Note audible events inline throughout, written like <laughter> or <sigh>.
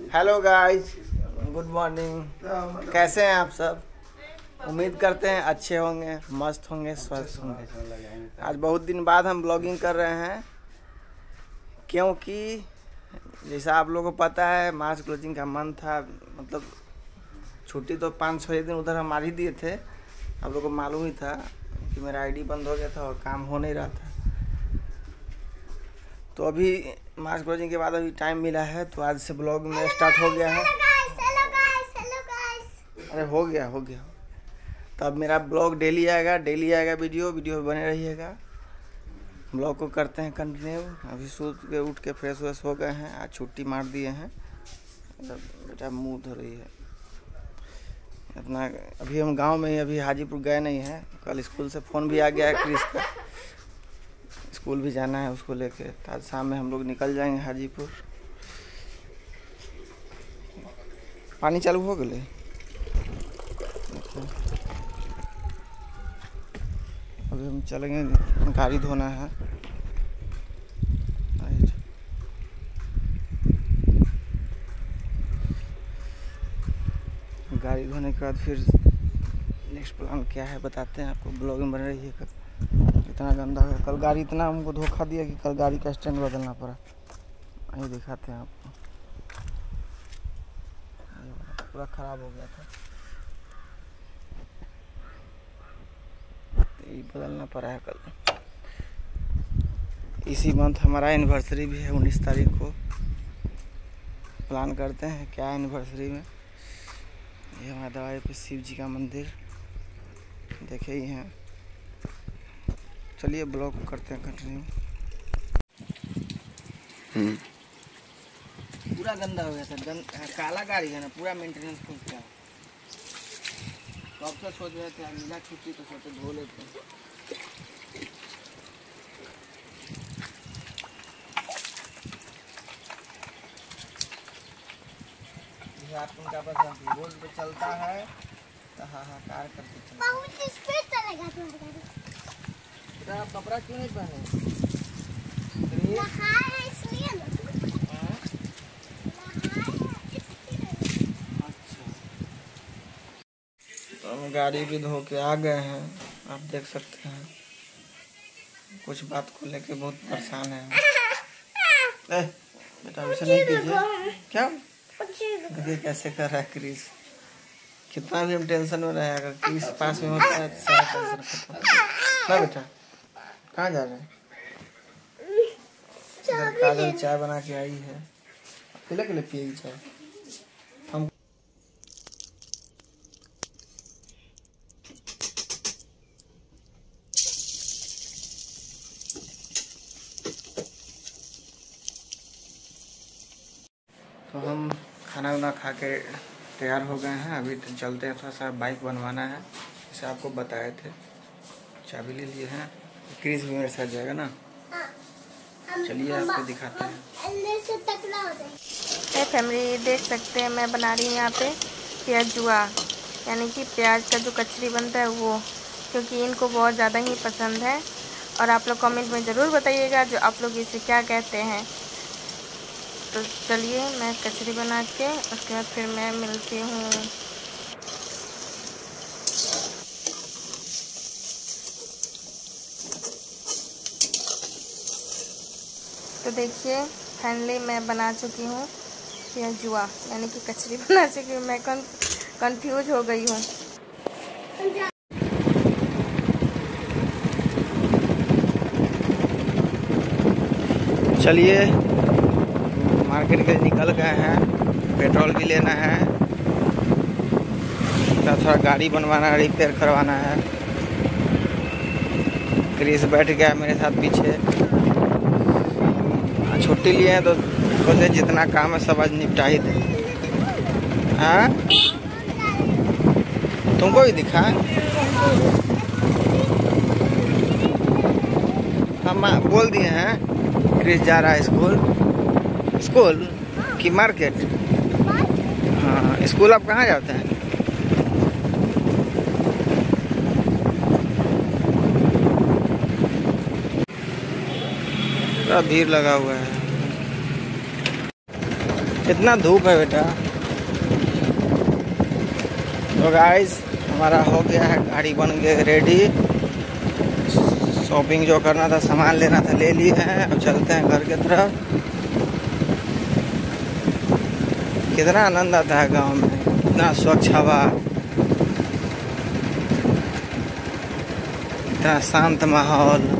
Hello guys good morning कैसे हैं आप सब? उम्मीद करते हैं अच्छे होंगे मस्त होंगे स्वस्थ होंगे। आज बहुत दिन बाद हम ब्लॉगिंग कर रहे हैं क्योंकि जैसा आप लोगों को पता है मार्च क्लोजिंग का मन था मतलब छुट्टी तो पाँच छः दिन उधर हम मार ही दिए थे। आप लोगों को मालूम ही था कि मेरा आईडी बंद हो गया था और काम हो नहीं रहा था। तो अभी मार्च क्लोजिंग के बाद अभी टाइम मिला है तो आज से ब्लॉग में स्टार्ट हो गया है। अरे हो गया हो गया। तो अब मेरा ब्लॉग डेली आएगा डेली आएगा वीडियो वीडियो बने रहिएगा। ब्लॉग को करते हैं कंटिन्यू अभी सो के उठ के फ्रेश व्रेश हो गए हैं आज छुट्टी मार दिए हैं। अब बेटा मुँह धो रही है। अपना अभी हम गाँव में ही अभी हाजीपुर गए नहीं हैं। कल स्कूल से फ़ोन भी आ गया है क्रिस का। स्कूल भी जाना है उसको लेके। आज शाम में हम लोग निकल जाएँगे हाजीपुर। पानी चालू हो गए अभी हम चलेंगे, गाड़ी धोना है। गाड़ी धोने के बाद फिर नेक्स्ट प्लान क्या है, बताते हैं आपको। ब्लॉगिंग बन रही है कल इतना गंदा हो। गया कल गाड़ी इतना हमको धोखा दिया कि कल गाड़ी का स्टैंड बदलना पड़ा। यही दिखाते हैं आपको। पूरा ख़राब हो गया था। तो ये बदलना पड़ा है कल। इसी मंथ हमारा एनिवर्सरी भी है, उन्नीस तारीख को। प्लान करते हैं क्या एनिवर्सरी में। ये हमारा दवाई पे शिव जी का मंदिर। देखे ही हैं। चलिए ब्लॉग करते हैं कंटिन्यू पूरा गंदा हो गया था गंद, काला गाड़ी है ना पूरा मेंटेनेंस कुछ का कब से सोच रहे थे मिला छुट्टी तो सोचे धो लेते हैं। ये आप उनका बस रोड पे चलता है तो हाहाकार करके चलता है बहुत स्पीड चलेगा तुम्हारी गाड़ी आप कपड़ा क्यों नहीं पहने? तो हम गाड़ी भी धो के आ गए हैं आप देख सकते हैं। कुछ बात को लेके बहुत परेशान है। <laughs> ए, बेटा वैसे नहीं कीजिए। क्या? देखिए कैसे कर रहा है क्रिस? कितना भी हम टेंशन में रहे अगर क्रिस पास में होता है तो सारा टेंशन खत्म ना बेटा। कहाँ जा रहे हैं? <laughs> काजल चाय बना के आई है। अकेले अकेले पिएगी चाय। हम तो हम खाना वाना खा के तैयार हो गए हैं। अभी तो चलते हैं थोड़ा सा बाइक बनवाना है। जैसे आपको बताए थे। चाबी ले लिए हैं। क्रीज भी मेरे साथ जाएगा ना। चलिए आपको दिखाते हैं। है फैमिली, देख सकते हैं, मैं बना रही हूँ यहाँ पे प्याजुआ यानी कि प्याज का जो कचरी बनता है वो, क्योंकि इनको बहुत ज़्यादा ही पसंद है। और आप लोग कमेंट में ज़रूर बताइएगा जो आप लोग इसे क्या कहते हैं। तो चलिए, मैं कचरी बना के, उसके बाद फिर मैं मिलती हूँ। देखिए फाइनली मैं बना चुकी हूँ जुआ। यानी कि कचरी <laughs> बना चुकी हूँ। मैं कंफ्यूज हो गई हूँ। चलिए मार्केट के निकल गए हैं। पेट्रोल भी लेना है। थोड़ा थोड़ा गाड़ी बनवाना है रिपेयर करवाना है। क्रिस बैठ गया मेरे साथ पीछे। छुट्टी लिए हैं तो सोचे जितना काम है सब आज निपटा ही दे हाँ? तुमको भी दिखा। हम बोल दिए हैं, क्रिस जा रहा है स्कूल। स्कूल? की मार्केट? हाँ स्कूल आप कहाँ जाते हैं? पूरा भीड़ लगा हुआ है। कितना धूप है बेटा। तो गाइस हमारा हो गया है, गाड़ी बन गई रेडी शॉपिंग जो करना था, सामान लेना था, ले लिए हैं। अब चलते हैं घर की तरफ़। कितना आनंद आता है गाँव में, इतना स्वच्छ हवा। इतना शांत माहौल।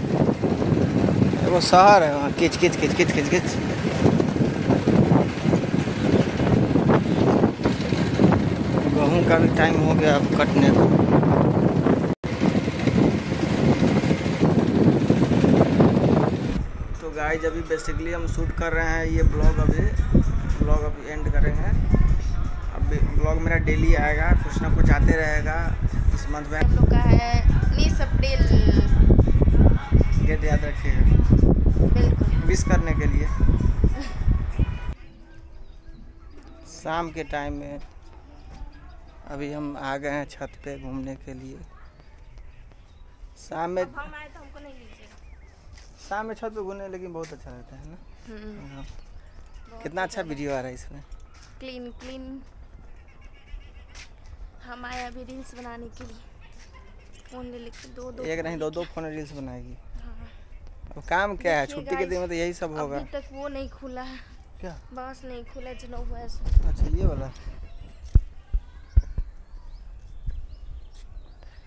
वो शहर है वहाँ किच किच किच किच किच किच गेहूँ का भी टाइम हो गया अब कटने को। तो गाइस अभी बेसिकली हम शूट कर रहे हैं ये ब्लॉग अभी। ब्लॉग अभी एंड करेंगे। अभी ब्लॉग मेरा डेली आएगा कुछ ना कुछ आते रहेगा इस मंथ में। हम लोग का है बीस अप्रैल डेट याद रखिएगा बिल्कुल। विश करने के लिए। शाम के टाइम में अभी हम आ गए हैं छत पे घूमने के लिए। शाम में तो शाम में छत पे घूमने लेकिन बहुत अच्छा रहता है ना? हम्म, हाँ। कितना अच्छा वीडियो आ रहा है इसमें। क्लीन क्लीन हम आए अभी रील्स बनाने के लिए। फ़ोन ले लेके दो दो एक नहीं दो दो फ़ोन रील्स बनाएगी। अब काम क्या है? छुट्टी के दिन में तो यही सब होगा। अभी तक वो नहीं खुला है। क्या? बस नहीं खुला जनो हुआ है अच्छा ये वाला।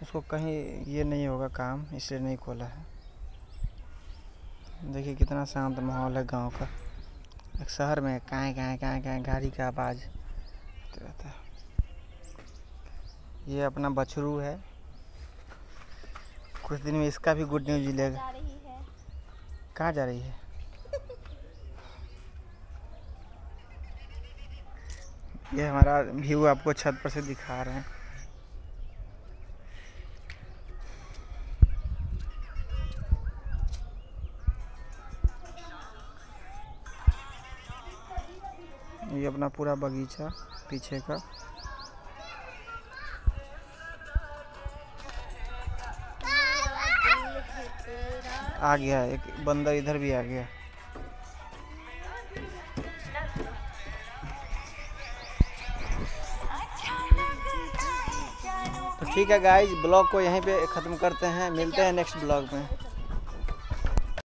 उसको कहीं ये नहीं होगा काम इसलिए नहीं खोला है। देखिए कितना शांत माहौल है गाँव का। एक शहर में काएँ काएँ काएँ काएँ गाड़ी का आवाज़। रहता है। ये अपना बछरू है। कुछ दिन में इसका भी गुड न्यूज़ मिलेगा। कहाँ जा रही है? ये हमारा व्यू आपको छत पर से दिखा रहे हैं। ये अपना पूरा बगीचा पीछे का। आ गया एक बंदर इधर भी आ गया। तो ठीक है गाइज़ ब्लॉग को यहीं पे ख़त्म करते हैं, मिलते हैं नेक्स्ट ब्लॉग में।